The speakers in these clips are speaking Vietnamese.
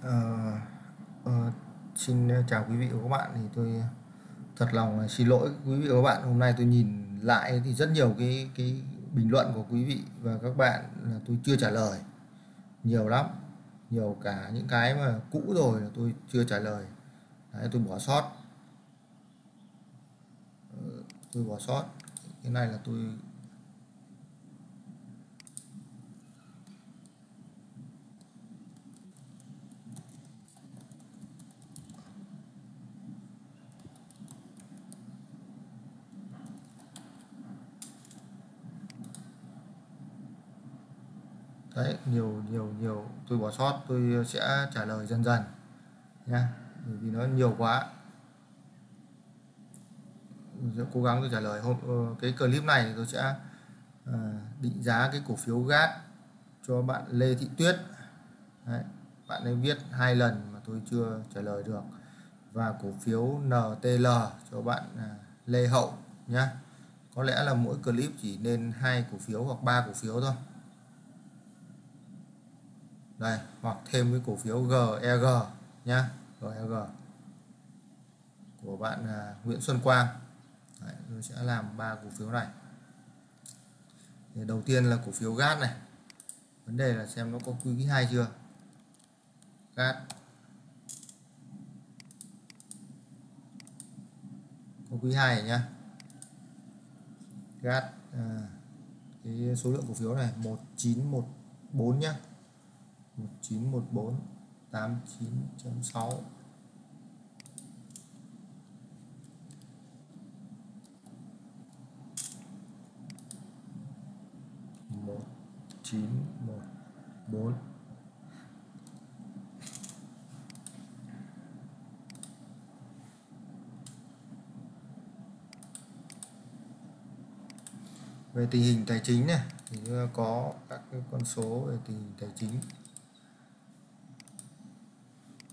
Uh, xin ờ, chào quý vị và các bạn. Thì tôi thật lòng xin lỗi quý vị và các bạn. Hôm nay tôi nhìn lại thì rất nhiều cái cái bình luận của quý vị và các bạn là tôi chưa trả lời. Nhiều lắm. Nhiều cả những cái mà cũ rồi là tôi chưa trả lời. Đấy, tôi bỏ sót. Tôi bỏ sót. Cái này là tôi đấy nhiều nhiều nhiều. Tôi bỏ sót tôi sẽ trả lời dần dần nha bởi vì nó nhiều quá. Sẽ cố gắng tôi trả lời. Hôm ờ, cái clip này thì tôi sẽ ờ, định giá cái cổ phiếu gác cho bạn Lê Thị Tuyết. Đấy, bạn ấy viết hai lần mà tôi chưa trả lời được. Và cổ phiếu NTL cho bạn à, Lê Hậu nhé có lẽ là mỗi clip chỉ nên hai cổ phiếu hoặc ba cổ phiếu thôi đây hoặc thêm cái cổ phiếu GEG nhá GEG của bạn à, Nguyễn Xuân Quang. Đấy, tôi sẽ làm ba cổ phiếu này. Thì đầu tiên là cổ phiếu GAT này. Vấn đề là xem nó có quý hai chưa. GAT có quý hai nhá. GAT à, cái số lượng cổ phiếu này 1914 nhá. 1914 89.6 một chín một bốn. Về tình hình tài chính này, thì có các cái con số về tình hình tài chính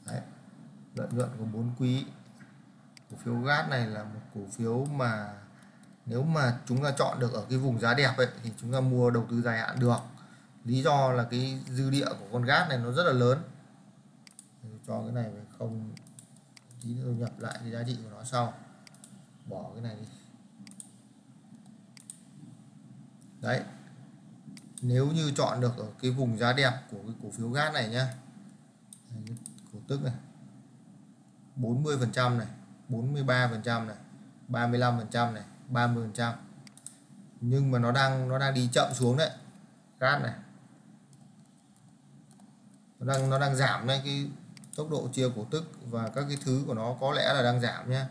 Đấy lợi nhuận của bốn quý. Cổ phiếu GAT này là một cổ phiếu mà nếu mà chúng ta chọn được ở cái vùng giá đẹp ấy, thì chúng ta mua đầu tư dài hạn được. Lý do là cái dư địa của con GAT này nó rất là lớn. Cho cái này về không? Tí nữa nhập lại cái giá trị của nó sau. Bỏ cái này đi. Đấy. Nếu như chọn được ở cái vùng giá đẹp của cái cổ phiếu GAT này nhá. Cổ tức này. 40% này 43% này 35% này 30% nhưng mà nó đang nó đang đi chậm xuống đấy gas này. Nó đang nó đang giảm đấy, cái tốc độ chia cổ tức và các cái thứ của nó có lẽ là đang giảm nhá.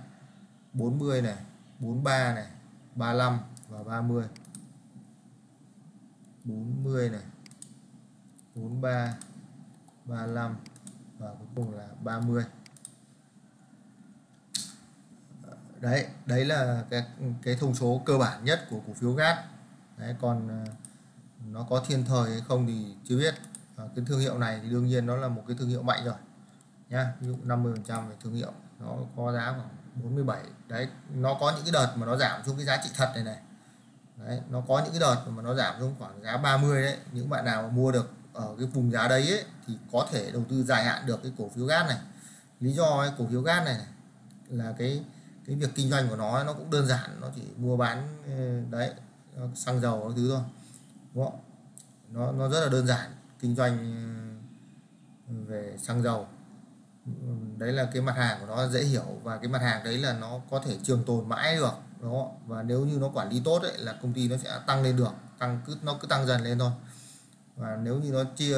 40 này 43 này 35 và 30 40 này 43 35 và cuối cùng là 30 đấy đấy là cái cái thông số cơ bản nhất của cổ phiếu gas đấy còn ờ, nó có thiên thời hay không thì chưa biết. À, cái thương hiệu này thì đương nhiên nó là một cái thương hiệu mạnh rồi nhá. Ví dụ 50 phần trăm về thương hiệu nó có giá khoảng 47 đấy nó có những cái đợt mà nó giảm xuống cái giá trị thật này này. Đấy nó có những cái đợt mà nó giảm xuống khoảng giá 30 đấy. Những bạn nào mà mua được ở cái vùng giá đấy ấy, thì có thể đầu tư dài hạn được cái cổ phiếu gas này. Lý do cái cổ phiếu gas này, này là cái cái việc kinh doanh của nó nó cũng đơn giản, nó chỉ mua bán ờ, đấy xăng dầu các thứ thôi, đúng không? Nó nó rất là đơn giản, kinh doanh ờ, về xăng dầu. Đấy là cái mặt hàng của nó, dễ hiểu và cái mặt hàng đấy là nó có thể trường tồn mãi được, đúng không? Và nếu như nó quản lý tốt ấy là công ty nó sẽ tăng lên được, tăng, cứ, nó cứ tăng dần lên thôi. Và nếu như nó chia,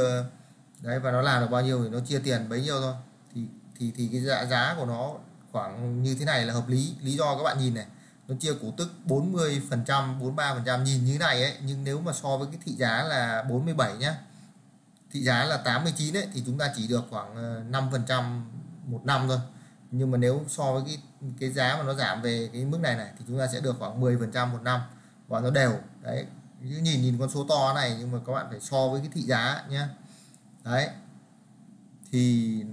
đấy, và nó làm được bao nhiêu thì nó chia tiền bấy nhiêu thôi. Thì thì thì cái giá giá của nó khoảng như thế này là hợp lý. Lý do các bạn nhìn này, nó chia cổ tức 40 phần trăm 43 phần trăm, nhìn như thế này ấy, nhưng nếu mà so với cái thị giá là 47 nhá, thị giá là 89 ấy, thì chúng ta chỉ được khoảng ờ, 5 phần trăm một năm thôi. Nhưng mà nếu so với cái cái giá mà nó giảm về cái mức này này, thì chúng ta sẽ được khoảng 10 phần trăm một năm. Và nó đều, đấy nhìn nhìn con số to này, nhưng mà các bạn phải so với cái thị giá nhé đấy, thì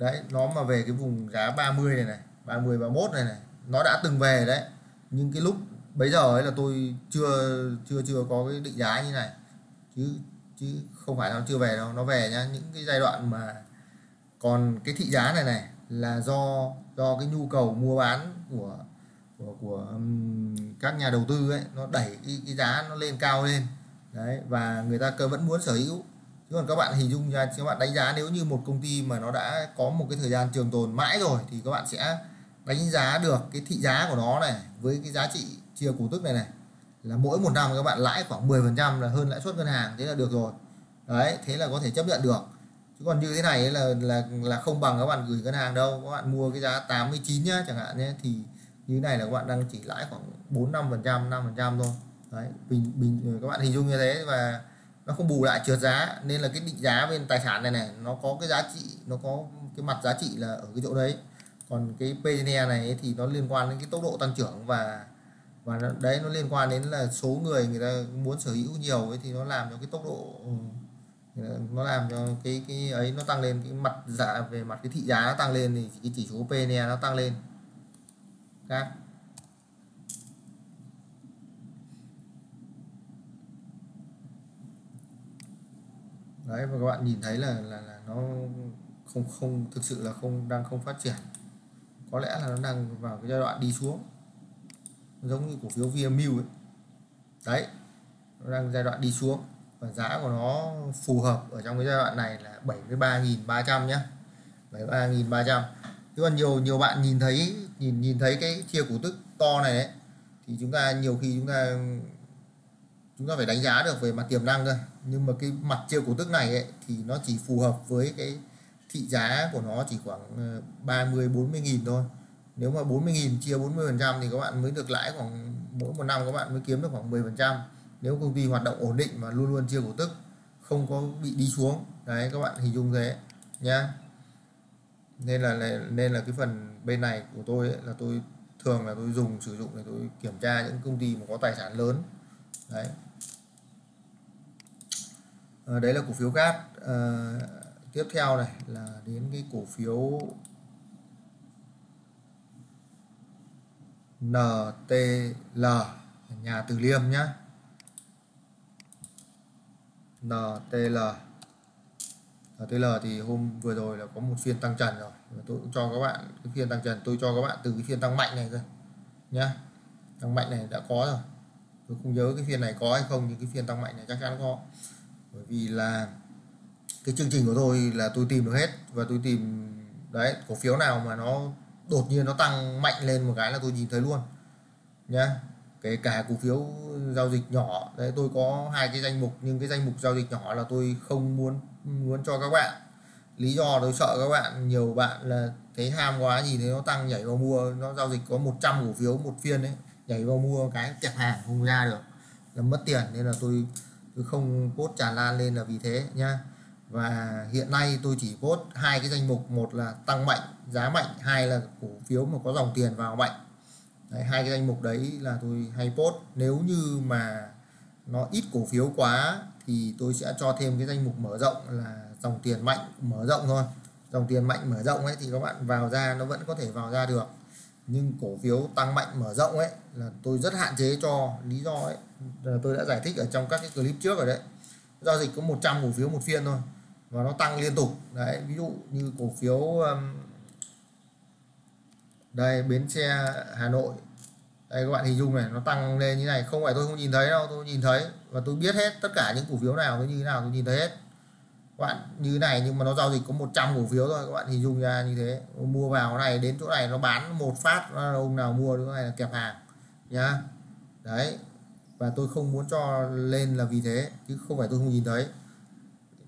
đấy nó mà về cái vùng giá 30 này này 30 31 này này nó đã từng về đấy. Nhưng cái lúc bây giờ ấy là tôi chưa chưa chưa có cái định giá như này. Chứ chứ không phải nó chưa về đâu. Nó về nhá những cái giai đoạn mà còn cái thị giá này này là do do cái nhu cầu mua bán của của của um, các nhà đầu tư ấy nó đẩy cái, cái giá nó lên cao lên. Đấy và người ta cơ vẫn muốn sở hữu chứ còn các bạn hình dung ra, các bạn đánh giá nếu như một công ty mà nó đã có một cái thời gian trường tồn mãi rồi thì các bạn sẽ đánh giá được cái thị giá của nó này với cái giá trị chia cổ tức này này. Là mỗi một năm các bạn lãi khoảng 10% là hơn lãi suất ngân hàng, thế là được rồi. Đấy, thế là có thể chấp nhận được. Chứ còn như thế này là là là không bằng các bạn gửi ngân hàng đâu. Các bạn mua cái giá 89 nhá chẳng hạn nhé, thì như thế này là các bạn đang chỉ lãi khoảng 4 5 phần trăm 5 phần trăm thôi. Đấy, bình bình, các bạn hình dung như thế và nó không bù lại trượt giá. Nên là cái định giá bên tài sản này này nó có cái giá trị nó có cái mặt giá trị là ở cái chỗ đấy. Còn cái PNE này thì nó liên quan đến cái tốc độ tăng trưởng và và nó, đấy nó liên quan đến là số người người ta muốn sở hữu nhiều ấy thì nó làm cho cái tốc độ ừ, nó làm cho cái cái ấy nó tăng lên cái mặt dạ về mặt cái thị giá nó tăng lên thì cái chỉ số PNE nó tăng lên. Các đấy và các bạn nhìn thấy là là, là nó không không thực sự là không đang không phát triển. Có lẽ là nó đang vào cái giai đoạn đi xuống. Giống như cổ phiếu VMU ấy. Đấy nó đang giai đoạn đi xuống. Và giá của nó phù hợp ở trong cái giai đoạn này là 73.300 nhé 73.300 chứ còn nhiều nhiều bạn nhìn thấy nhìn nhìn thấy cái chia cổ tức to này đấy thì chúng ta nhiều khi chúng ta chúng ta phải đánh giá được về mặt tiềm năng thôi. Nhưng mà cái mặt chia cổ tức này ấy, thì nó chỉ phù hợp với cái thị giá của nó chỉ khoảng ờ, 30 40 nghìn thôi. Nếu mà 40 nghìn chia 40 phần trăm thì các bạn mới được lãi khoảng mỗi một năm các bạn mới kiếm được khoảng 10 phần trăm. Nếu công ty hoạt động ổn định mà luôn luôn chia cổ tức không có bị đi xuống đấy các bạn hình dung thế nhá. Nên là nên là cái phần bên này của tôi ấy, là tôi thường là tôi dùng sử dụng để tôi kiểm tra những công ty mà có tài sản lớn. Đấy à, đấy là cổ phiếu gas à, ờ, tiếp theo này là đến cái cổ phiếu NTL nhà Từ Liêm nhá. NTL NTL thì hôm vừa rồi là có một phiên tăng trần rồi. Tôi cũng cho các bạn cái phiên tăng trần tôi cho các bạn từ cái phiên tăng mạnh này cơ nhá. Tăng mạnh này đã có rồi. Tôi không nhớ cái phiên này có hay không nhưng cái phiên tăng mạnh này chắc chắn có bởi vì là cái chương trình của tôi là tôi tìm được hết và tôi tìm, đấy, cổ phiếu nào mà nó đột nhiên nó tăng mạnh lên một cái là tôi nhìn thấy luôn, nhá. Kể cả cổ phiếu giao dịch nhỏ, đấy, tôi có hai cái danh mục, nhưng cái danh mục giao dịch nhỏ là tôi không muốn muốn cho các bạn. Lý do tôi sợ các bạn, nhiều bạn là thấy ham quá, nhìn thấy nó tăng, nhảy vào mua, nó giao dịch có 100 cổ phiếu, một phiên đấy nhảy vào mua cái kẹp hàng không ra được, là mất tiền, nên là tôi cứ không post tràn lan lên là vì thế nhá. Và hiện nay tôi chỉ post hai cái danh mục một là tăng mạnh giá mạnh hai là cổ phiếu mà có dòng tiền vào mạnh. Đấy, hai cái danh mục đấy là tôi hay post. Nếu như mà nó ít cổ phiếu quá thì tôi sẽ cho thêm cái danh mục mở rộng là dòng tiền mạnh mở rộng thôi. Dòng tiền mạnh mở rộng ấy thì các bạn vào ra nó vẫn có thể vào ra được nhưng cổ phiếu tăng mạnh mở rộng ấy, là tôi rất hạn chế cho lý do ấy. Là tôi đã giải thích ở trong các cái clip trước rồi đấy. Giao dịch có 100 cổ phiếu một phiên thôi, và nó tăng liên tục. Đấy, ví dụ như cổ phiếu um, đây, bến xe Hà Nội. Đây, các bạn hình dung này, nó tăng lên như này. Không phải tôi không nhìn thấy đâu, tôi nhìn thấy. Và tôi biết hết tất cả những cổ phiếu nào nó như thế nào, tôi nhìn thấy hết các bạn như thế này nhưng mà nó giao dịch có 100 cổ phiếu thôi các bạn hình dung ra như thế. Mua vào này đến chỗ này nó bán một phát ông nào mua chỗ này là kẹp hàng nhá. Đấy và tôi không muốn cho lên là vì thế chứ không phải tôi không nhìn thấy.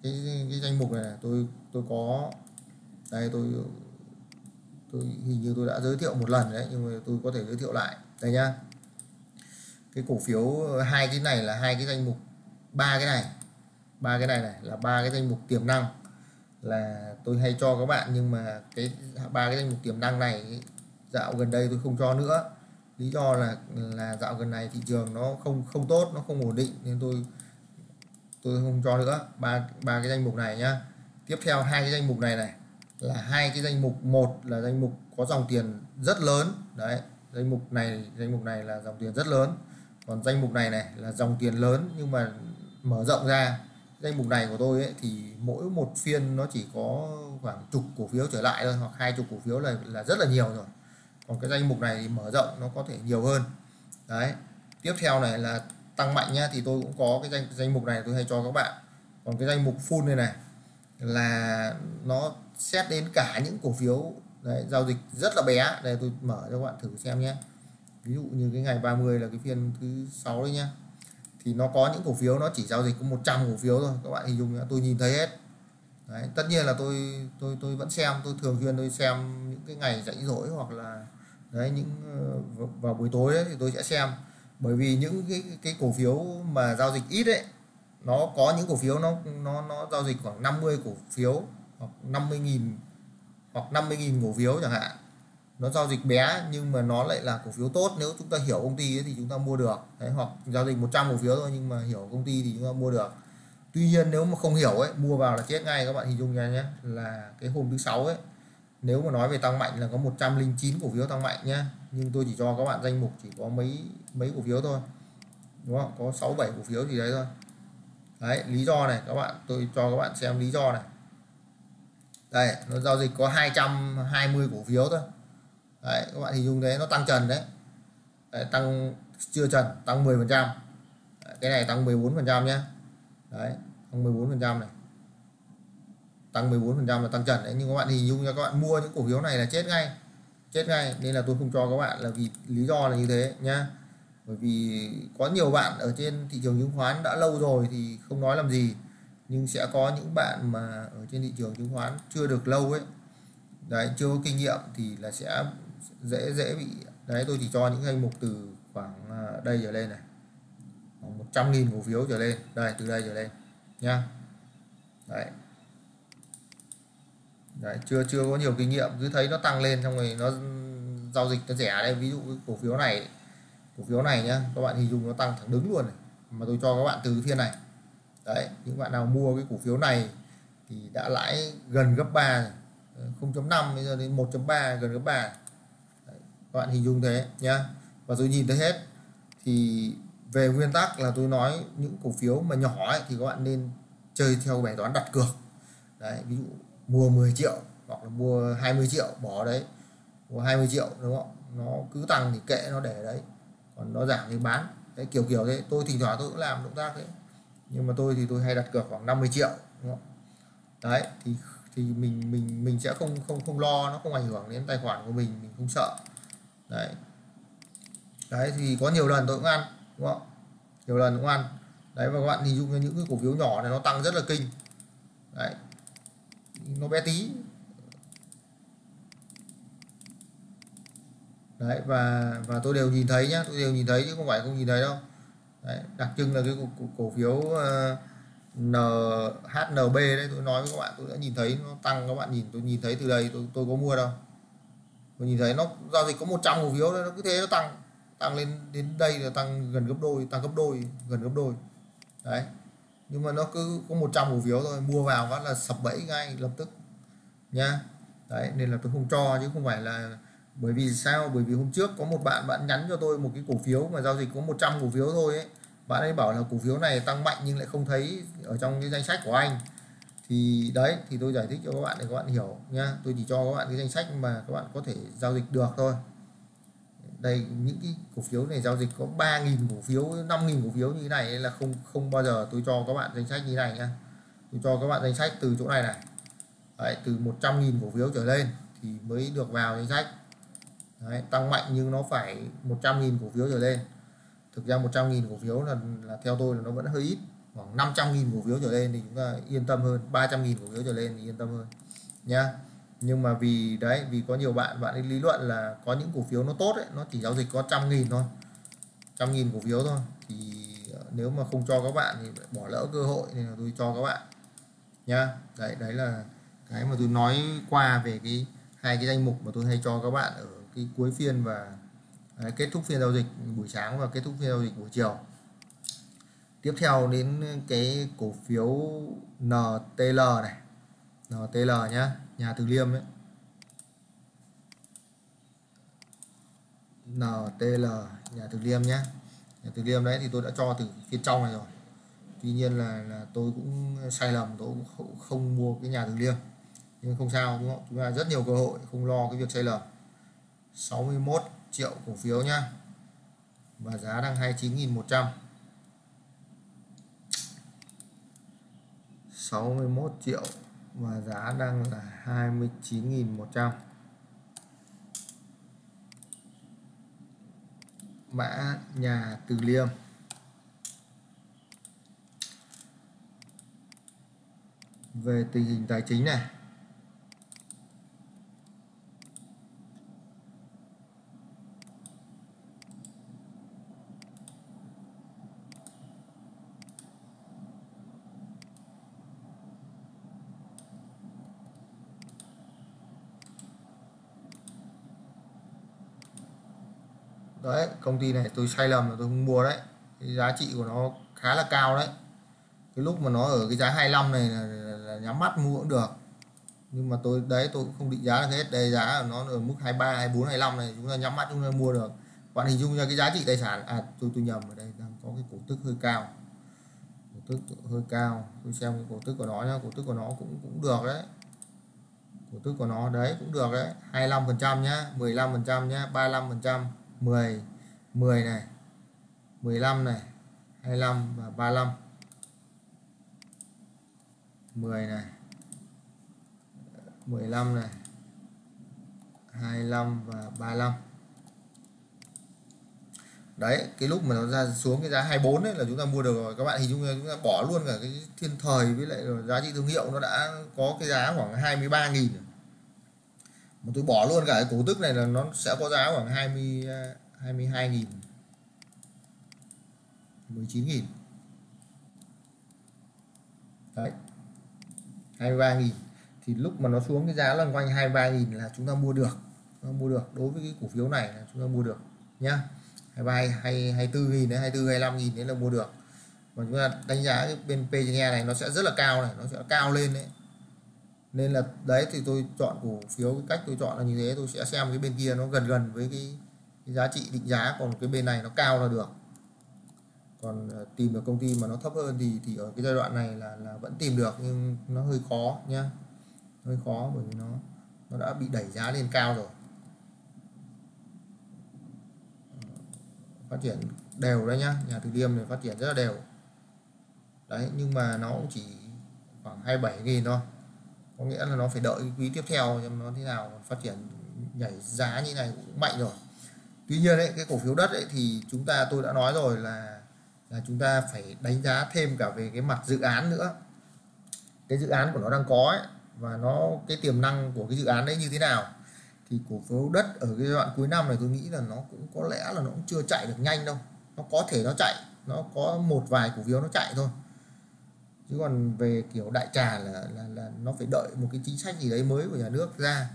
Cái, cái danh mục này, này tôi tôi có đây tôi tôi hình như tôi đã giới thiệu một lần đấy nhưng mà tôi có thể giới thiệu lại. Đây nhá. Cái cổ phiếu hai cái này là hai cái danh mục ba cái này ba cái này này là ba cái danh mục tiềm năng là tôi hay cho các bạn, nhưng mà cái ba cái danh mục tiềm năng này dạo gần đây tôi không cho nữa. Lý do là là dạo gần này thị trường nó không không tốt, nó không ổn định, nên tôi tôi không cho nữa. Ba ba cái danh mục này nhá. Tiếp theo hai cái danh mục này này là hai cái danh mục, một là danh mục có dòng tiền rất lớn. Đấy, danh mục này, danh mục này là dòng tiền rất lớn. Còn danh mục này này là dòng tiền lớn, nhưng mà mở rộng ra danh mục này của tôi ấy, thì mỗi một phiên nó chỉ có khoảng chục cổ phiếu trở lại thôi hoặc hai chục cổ phiếu là là rất là nhiều rồi. Còn cái danh mục này thì mở rộng nó có thể nhiều hơn. Đấy. Tiếp theo này là tăng mạnh nhá thì tôi cũng có cái danh danh mục này tôi hay cho các bạn. Còn cái danh mục full này này là nó xét đến cả những cổ phiếu đấy, giao dịch rất là bé. Đây tôi mở cho các bạn thử xem nhé. Ví dụ như cái ngày 30 là cái phiên thứ sáu đấy nhá thì nó có những cổ phiếu nó chỉ giao dịch có 100 cổ phiếu thôi. Các bạn hình dung tôi nhìn thấy hết. Đấy, tất nhiên là tôi tôi tôi vẫn xem tôi thường xuyên tôi xem những cái ngày rảnh rỗi hoặc là đấy những ờ, vào buổi tối đấy thì tôi sẽ xem. Bởi vì những cái cái cổ phiếu mà giao dịch ít ấy nó có những cổ phiếu nó nó nó giao dịch khoảng 50 cổ phiếu hoặc 50.000 hoặc 50.000 cổ phiếu chẳng hạn nó giao dịch bé nhưng mà nó lại là cổ phiếu tốt. Nếu chúng ta hiểu công ty ấy, thì chúng ta mua được. Đấy, hoặc giao dịch 100 cổ phiếu thôi nhưng mà hiểu công ty thì chúng ta mua được. Tuy nhiên nếu mà không hiểu ấy mua vào là chết ngay các bạn hình dung ra nhé. Là cái hôm thứ sáu ấy nếu mà nói về tăng mạnh là có 109 cổ phiếu tăng mạnh nhá nhưng tôi chỉ cho các bạn danh mục chỉ có mấy mấy cổ phiếu thôi. Đúng không? Có 6 7 cổ phiếu gì đấy thôi. Đấy lý do này các bạn tôi cho các bạn xem lý do này. Đây nó giao dịch có 220 cổ phiếu thôi đấy các bạn hình dung thế nó tăng trần đấy, đấy tăng chưa trần tăng 10 phần trăm. Cái này tăng 14 phần trăm nhé đấy tăng 14 phần trăm này. Tăng 14 phần trăm là tăng trần đấy nhưng các bạn hình dung cho các bạn mua những cổ phiếu này là chết ngay. Chết ngay nên là tôi không cho các bạn là vì lý do là như thế nhá. Bởi vì có nhiều bạn ở trên thị trường chứng khoán đã lâu rồi thì không nói làm gì nhưng sẽ có những bạn mà ở trên thị trường chứng khoán chưa được lâu ấy đấy chưa có kinh nghiệm thì là sẽ dễ dễ bị đấy tôi chỉ cho những danh mục từ khoảng à, đây trở lên này. Khoảng 100 nghìn cổ phiếu trở lên. Đây từ đây trở lên nha đấy. Đấy chưa chưa có nhiều kinh nghiệm cứ thấy nó tăng lên xong rồi nó giao dịch nó rẻ đây. Ví dụ cổ phiếu này cổ phiếu này nhá các bạn hình dung nó tăng thẳng đứng luôn này. Mà tôi cho các bạn từ phiên này. Đấy những bạn nào mua cái cổ phiếu này thì đã lãi gần gấp 3 0.5 ờ, bây giờ đến 1.3 gần gấp 3 đấy, các bạn hình dung thế nhá. Và tôi nhìn thấy hết thì về nguyên tắc là tôi nói những cổ phiếu mà nhỏ ấy, thì các bạn nên chơi theo bài toán đặt cược. Đấy ví dụ mua 10 triệu hoặc là mua 20 triệu bỏ đấy. Mua 20 triệu đúng không? Nó cứ tăng thì kệ nó để đấy. Còn nó giảm thì bán. Đấy kiểu kiểu thế. Tôi thỉnh thoảng tôi cũng làm động tác đấy nhưng mà tôi thì tôi hay đặt cược khoảng 50 triệu đúng không? đấy thì thì mình mình mình sẽ không không không lo nó không ảnh hưởng đến tài khoản của mình mình không sợ đấy. Đấy thì có nhiều lần tôi cũng ăn đúng không? Nhiều lần cũng ăn. Đấy và các bạn hình dung những cái cổ phiếu nhỏ này nó tăng rất là kinh. Đấy. Nó bé tí. Đấy và và tôi đều nhìn thấy nhá tôi đều nhìn thấy chứ không phải không nhìn thấy đâu. Đấy, đặc trưng là cái cổ, cổ, cổ phiếu ờ, uh, NHNB đấy tôi nói với các bạn tôi đã nhìn thấy nó tăng. Các bạn nhìn tôi nhìn thấy từ đây tôi tôi có mua đâu mình nhìn thấy nó giao dịch có 100 cổ phiếu nó cứ thế, nó tăng. Tăng lên, đến đây là tăng gần gấp đôi, tăng gấp đôi, gần gấp đôi. Đấy. Nhưng mà nó cứ có 100 cổ phiếu thôi, mua vào phát là sập bẫy ngay, lập tức. Nha. Đấy, nên là tôi không cho, chứ không phải là bởi vì sao? Bởi vì hôm trước có một bạn bạn nhắn cho tôi một cái cổ phiếu mà giao dịch có 100 cổ phiếu thôi ấy. Bạn ấy bảo là cổ phiếu này tăng mạnh nhưng lại không thấy ở trong cái danh sách của anh thì đấy thì tôi giải thích cho các bạn để các bạn hiểu nhá. Tôi chỉ cho các bạn cái danh sách mà các bạn có thể giao dịch được thôi. Đây những cái cổ phiếu này giao dịch có 3.000 cổ phiếu 5.000 cổ phiếu như thế này là không không bao giờ tôi cho các bạn danh sách như thế này nhá. Tôi cho các bạn danh sách từ chỗ này này. Đấy, từ 100.000 cổ phiếu trở lên thì mới được vào danh sách. Đấy, tăng mạnh nhưng nó phải 100.000 cổ phiếu trở lên. Thực ra 100.000 cổ phiếu là, là theo tôi là nó vẫn hơi ít khoảng 500.000 cổ phiếu trở lên thì chúng ta yên tâm hơn. 300.000 cổ phiếu trở lên thì yên tâm hơn nha nhưng mà vì đấy vì có nhiều bạn bạn ấy lý luận là có những cổ phiếu nó tốt ấy nó chỉ giao dịch có trăm nghìn thôi. Trăm nghìn cổ phiếu thôi. Thì ờ, nếu mà không cho các bạn thì bỏ lỡ cơ hội nên là tôi cho các bạn nha đấy đấy là cái mà tôi nói qua về cái hai cái danh mục mà tôi hay cho các bạn ở cái cuối phiên và đấy, kết thúc phiên giao dịch buổi sáng và kết thúc phiên giao dịch buổi chiều tiếp theo đến cái cổ phiếu NTL này. NTL nhá, nhà Từ Liêm ấy. NTL nhà Từ Liêm nhá. Nhà Từ Liêm đấy thì tôi đã cho từ phía trong này rồi. Tuy nhiên là là tôi cũng sai lầm, tôi cũng không mua cái nhà Từ Liêm. Nhưng không sao, đúng không? Chúng ta rất nhiều cơ hội, không lo cái việc sai lầm. 61 triệu cổ phiếu nhá. Và giá đang 29.100 61 triệu và giá đang là 29.100 mã nhà Từ Liêm. Về tình hình tài chính này. Đấy công ty này tôi sai lầm là tôi không mua đấy. Cái giá trị của nó khá là cao đấy. Cái lúc mà nó ở cái giá 25 này là, là, là nhắm mắt mua cũng được. Nhưng mà tôi đấy tôi cũng không định giá được hết. Đây giá của nó ở mức 23 24 25 này chúng ta nhắm mắt chúng ta mua được. Bạn hình dung ra cái giá trị tài sản. À tôi tôi nhầm ở đây đang có cái cổ tức hơi cao. Cổ tức hơi cao. Tôi xem cái cổ tức của nó nhá. Cổ tức của nó cũng cũng được đấy. Cổ tức của nó đấy cũng được đấy. 25 phần trăm nhá 15 phần trăm nhá 35 phần trăm. 10 10 này 15 này 25 và 35 10 này 15 này 25 và 35 đấy, cái lúc mà nó ra xuống cái giá 24 đấy là chúng ta mua được rồi. Các bạn hình dung chúng ta bỏ luôn cả cái thiên thời với lại giá trị thương hiệu. Nó đã có cái giá khoảng 23 nghìn mà tôi bỏ luôn cả cái cổ tức này là nó sẽ có giá khoảng 20 22 à, nghìn. 19 nghìn. Đấy. 23 nghìn. Thì lúc mà nó xuống cái giá loanh quanh 23 nghìn là chúng ta mua được. Chúng ta mua được. Đối với cái cổ phiếu này là chúng ta mua được, nhá. 23 hay 24 nghìn đến 24 25 nghìn đấy là mua được. Mà chúng ta đánh giá cái bên P nghe này nó sẽ rất là cao này, nó sẽ cao lên đấy nên là đấy thì tôi chọn cổ phiếu cái cách tôi chọn là như thế. Tôi sẽ xem cái bên kia nó gần gần với cái, cái giá trị định giá còn cái bên này nó cao là được. Còn ờ, tìm được công ty mà nó thấp hơn thì thì ở cái giai đoạn này là là vẫn tìm được nhưng nó hơi khó nhá. Hơi khó bởi vì nó nó đã bị đẩy giá lên cao rồi. Phát triển đều đấy nhá. Nhà từ liêm này phát triển rất là đều. Đấy nhưng mà nó cũng chỉ khoảng 27 nghìn thôi có nghĩa là nó phải đợi quý tiếp theo xem nó thế nào phát triển nhảy giá như này cũng mạnh rồi. Tuy nhiên đấy cái cổ phiếu đất ấy thì chúng ta tôi đã nói rồi là là chúng ta phải đánh giá thêm cả về cái mặt dự án nữa. Cái dự án của nó đang có ấy, và nó cái tiềm năng của cái dự án đấy như thế nào. Thì cổ phiếu đất ở cái giai đoạn cuối năm này tôi nghĩ là nó cũng có lẽ là nó cũng chưa chạy được nhanh đâu. Nó có thể nó chạy nó có một vài cổ phiếu nó chạy thôi chứ còn về kiểu đại trà là, là là nó phải đợi một cái chính sách gì đấy mới của nhà nước ra.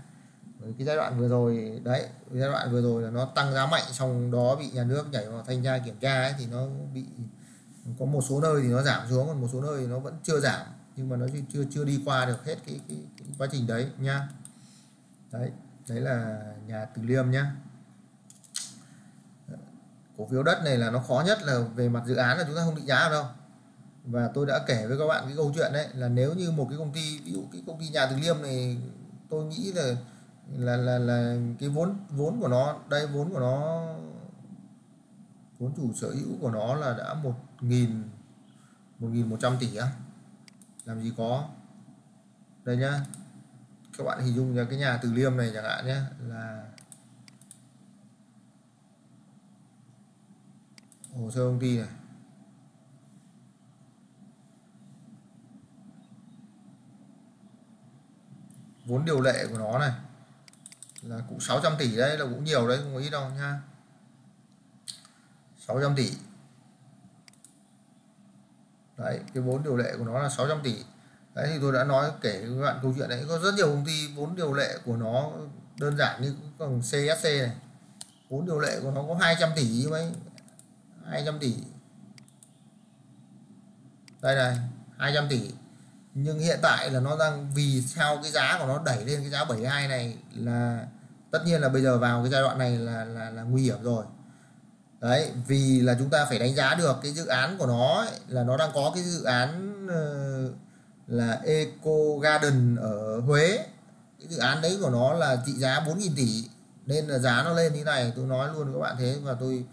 Với cái giai đoạn vừa rồi đấy giai đoạn vừa rồi là nó tăng giá mạnh xong đó bị nhà nước nhảy vào thanh tra kiểm tra ấy, thì nó bị có một số nơi thì nó giảm xuống còn một số nơi thì nó vẫn chưa giảm. Nhưng mà nó chưa chưa, đi qua được hết cái, cái, cái quá trình đấy nha. Đấy đấy là nhà từ liêm nhá. Cổ phiếu đất này là nó khó nhất là về mặt dự án là chúng ta không định giá được đâu và tôi đã kể với các bạn cái câu chuyện đấy, là nếu như một cái công ty, ví dụ cái công ty nhà từ liêm này, tôi nghĩ là là là là cái vốn vốn của nó, đây vốn của nó, vốn chủ sở hữu của nó là đã một nghìn một nghìn một trăm tỷ á. Làm gì có. Đây nhá, các bạn hình dung ra cái nhà từ liêm này chẳng hạn nhé là hồ sơ công ty này. Vốn điều lệ của nó này, là cũng 600 tỷ đấy, là cũng nhiều đấy, không có ít đâu nha. 600 tỷ. Đấy, cái vốn điều lệ của nó là 600 tỷ. Đấy, thì tôi đã nói kể với bạn câu chuyện đấy. Có rất nhiều công ty vốn điều lệ của nó đơn giản như còn CSC này. Vốn điều lệ của nó có 200 tỷ mấy. 200 tỷ. Đây này 200 tỷ nhưng hiện tại là nó đang vì sao cái giá của nó đẩy lên cái giá 72 này là tất nhiên là bây giờ vào cái giai đoạn này là là, là nguy hiểm rồi. Đấy vì là chúng ta phải đánh giá được cái dự án của nó ấy, là nó đang có cái dự án uh, là Eco Garden ở Huế. Cái dự án đấy của nó là trị giá 4.000 tỷ nên là giá nó lên như này. Tôi nói luôn các bạn thế và tôi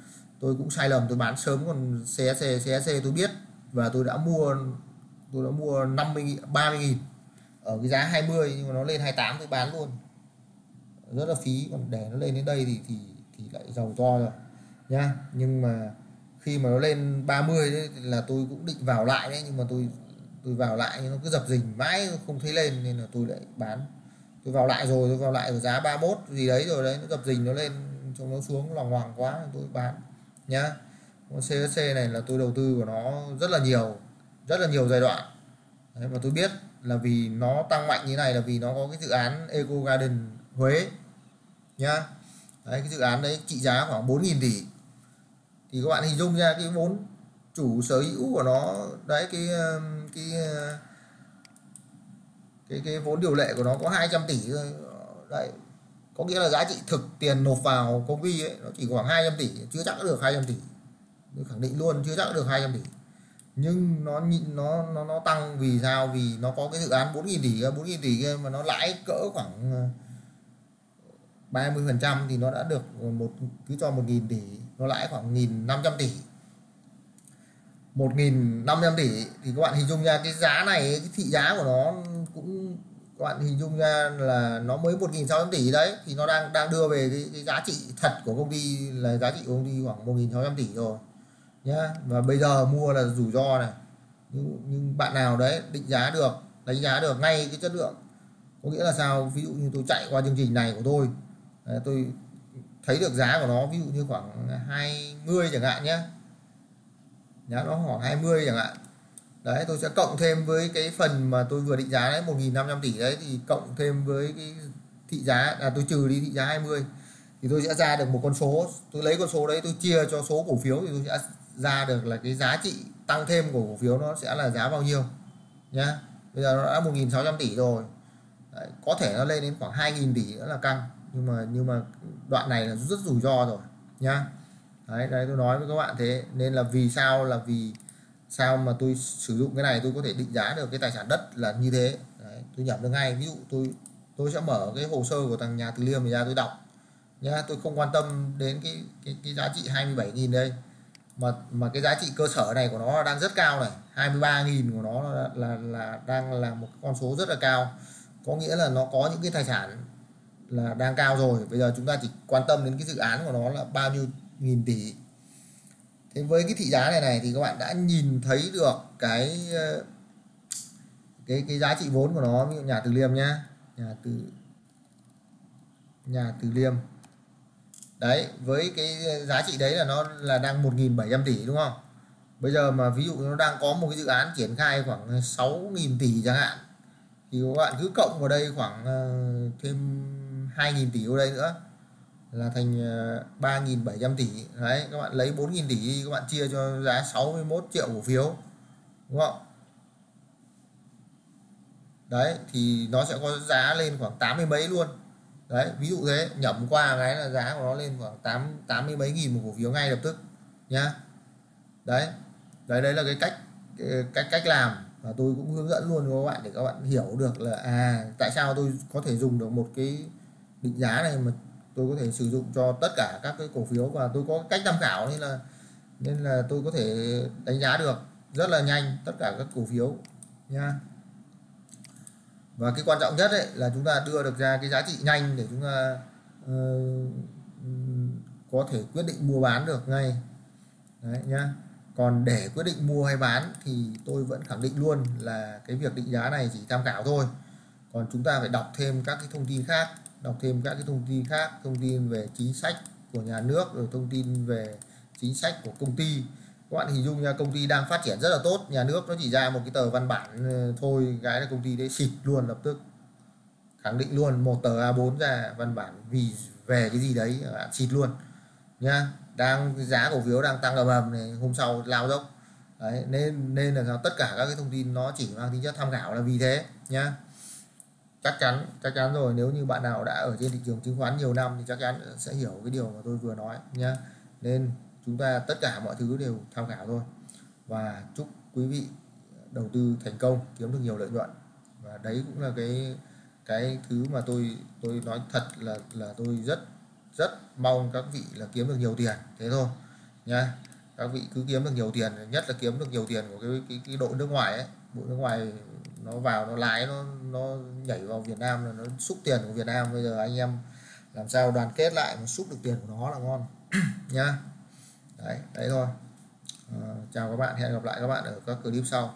tôi cũng sai lầm tôi bán sớm còn CSC CSC tôi biết và tôi đã mua tôi đã mua 50 30 nghìn ở cái giá 20 nhưng mà nó lên 28 tôi bán luôn. Rất là phí, còn để nó lên đến đây thì thì thì lại giàu to rồi. Nhá, nhưng mà khi mà nó lên 30 đấy là tôi cũng định vào lại đấy, nhưng mà tôi tôi vào lại nhưng nó cứ dập dình mãi không thấy lên, nên là tôi lại bán. Tôi vào lại rồi, tôi vào lại ở giá 31 gì đấy rồi đấy, nó dập dình, nó lên trong nó xuống lòng hoàng quá, tôi bán. Nhá CSC này là tôi đầu tư của nó rất là nhiều rất là nhiều giai đoạn. Đấy, và tôi biết là vì nó tăng mạnh như này là vì nó có cái dự án Eco Garden Huế nhá. Đấy, cái dự án đấy trị giá khoảng 4.000 tỷ. Thì các bạn hình dung ra cái vốn chủ sở hữu của nó đấy cái cái ờ, cái cái vốn điều lệ của nó có 200 tỷ thôi. Đấy có nghĩa là giá trị thực tiền nộp vào công ty ấy nó chỉ khoảng 200 tỷ chưa chắc được 200 tỷ. Tôi khẳng định luôn chưa chắc được 200 tỷ nhưng nó nó nó nó tăng vì sao? Vì nó có cái dự án 4.000 tỷ 4.000 tỷ kia mà nó lãi cỡ khoảng ờ, 30 phần trăm thì nó đã được một cứ cho 1.000 tỷ nó lãi khoảng 1.500 tỷ. 1.500 tỷ thì các bạn hình dung ra cái giá này cái thị giá của nó cũng các bạn hình dung ra là nó mới 1.600 tỷ đấy thì nó đang đang đưa về cái, cái giá trị thật của công ty là giá trị của công ty khoảng 1.600 tỷ rồi nhá. Và bây giờ mua là rủi ro này. Nhưng, nhưng bạn nào đấy định giá được đánh giá được ngay cái chất lượng. Có nghĩa là sao? Ví dụ như tôi chạy qua chương trình này của tôi. Đấy, tôi thấy được giá của nó ví dụ như khoảng 20 chẳng hạn nhé giá nó khoảng 20 chẳng hạn. Đấy tôi sẽ cộng thêm với cái phần mà tôi vừa định giá đấy 1.500 tỷ đấy thì cộng thêm với cái thị giá là tôi trừ đi thị giá 20 thì tôi sẽ ra được một con số tôi lấy con số đấy tôi chia cho số cổ phiếu thì tôi sẽ ra được là cái giá trị tăng thêm của cổ phiếu nó sẽ là giá bao nhiêu nhá. Bây giờ nó đã 1.600 tỷ rồi. Đấy, có thể nó lên đến khoảng 2.000 tỷ nữa là căng. Nhưng mà nhưng mà đoạn này là rất rủi ro rồi nhá. Đấy đấy tôi nói với các bạn thế. Nên là vì sao là vì sao mà tôi sử dụng cái này tôi có thể định giá được cái tài sản đất là như thế. Đấy, tôi nhập được ngay. Ví dụ tôi tôi sẽ mở cái hồ sơ của thằng nhà từ liêm ra tôi đọc nhá. Tôi không quan tâm đến cái cái, cái giá trị 27.000 đây mà mà cái giá trị cơ sở này của nó đang rất cao này. 23.000 của nó là, là là đang là một con số rất là cao. Có nghĩa là nó có những cái tài sản là đang cao rồi. Bây giờ chúng ta chỉ quan tâm đến cái dự án của nó là bao nhiêu nghìn tỷ. Thế với cái thị giá này này thì các bạn đã nhìn thấy được cái ờ, cái cái giá trị vốn của nó. Ví dụ nhà từ liêm nhá. Nhà từ nhà từ liêm đấy, với cái giá trị đấy là nó là đang 1.700 tỷ đúng không? Bây giờ mà ví dụ nó đang có một cái dự án triển khai khoảng 6.000 tỷ chẳng hạn, thì các bạn cứ cộng vào đây khoảng ờ, thêm 2.000 tỷ vào đây nữa là thành ờ, 3.700 tỷ. Đấy, các bạn lấy 4.000 tỷ các bạn chia cho giá 61 triệu cổ phiếu, đúng không? Đấy, thì nó sẽ có giá lên khoảng 80 mấy luôn đấy, ví dụ thế, nhẩm qua cái là giá của nó lên khoảng 8 80 mấy nghìn một cổ phiếu ngay lập tức, nhá. Đấy đấy đấy là cái cách cách cách làm và tôi cũng hướng dẫn luôn cho các bạn để các bạn hiểu được là à tại sao tôi có thể dùng được một cái định giá này mà tôi có thể sử dụng cho tất cả các cái cổ phiếu và tôi có cách tham khảo nên là nên là tôi có thể đánh giá được rất là nhanh tất cả các cổ phiếu nha và cái quan trọng nhất ấy là chúng ta đưa được ra cái giá trị nhanh để chúng ta uh, có thể quyết định mua bán được ngay. Đấy nhá. Còn để quyết định mua hay bán thì tôi vẫn khẳng định luôn là cái việc định giá này chỉ tham khảo thôi. Còn chúng ta phải đọc thêm các cái thông tin khác đọc thêm các cái thông tin khác thông tin về chính sách của nhà nước rồi thông tin về chính sách của công ty các bạn hình dung nha, công ty đang phát triển rất là tốt. Nhà nước nó chỉ ra một cái tờ văn bản ờ, thôi cái là công ty đấy xịt luôn, lập tức khẳng định luôn. Một tờ A4 ra văn bản vì về cái gì đấy bạn xịt luôn. Nha đang, giá cổ phiếu đang tăng ầm ầm này, hôm sau lao dốc. Đấy, nên nên là sao, tất cả các cái thông tin nó chỉ mang tính chất tham khảo là vì thế, nhá. Chắc chắn chắc chắn rồi, nếu như bạn nào đã ở trên thị trường chứng khoán nhiều năm thì chắc chắn sẽ hiểu cái điều mà tôi vừa nói, nhá. Nên chúng ta tất cả mọi thứ đều tham khảo thôi. Và chúc quý vị đầu tư thành công kiếm được nhiều lợi nhuận. Và đấy cũng là cái cái thứ mà tôi tôi nói thật là là tôi rất rất mong các vị là kiếm được nhiều tiền. Thế thôi nha các vị cứ kiếm được nhiều tiền nhất là kiếm được nhiều tiền của cái cái, cái đội nước ngoài ấy. Bộ nước ngoài nó vào nó lái nó nó nhảy vào Việt Nam là nó xúc tiền của Việt Nam. Bây giờ anh em làm sao đoàn kết lại mà xúc được tiền của nó là ngon. Nhá đấy đấy thôi. À, chào các bạn hẹn gặp lại các bạn ở các clip sau.